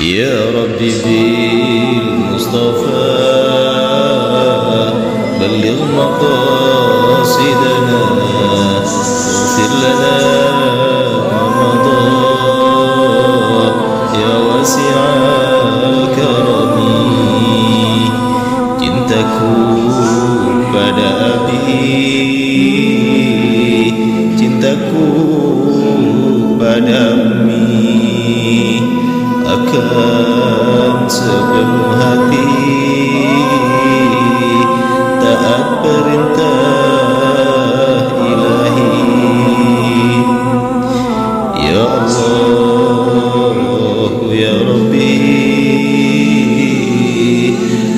يا ربي بالمصطفى بلغ مقاصدنا اغفر لنا رمضان يا واسع الكرم إن تكون بدأ به cintaku padamu akan sepenuh hati Taat perintah ilahi Ya Allah, Ya Rabbi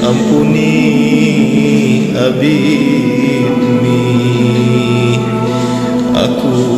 Ampuni abidmi Aku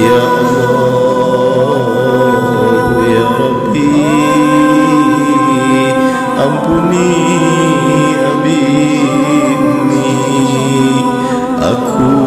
يا الله يا ربي ampuni abi aku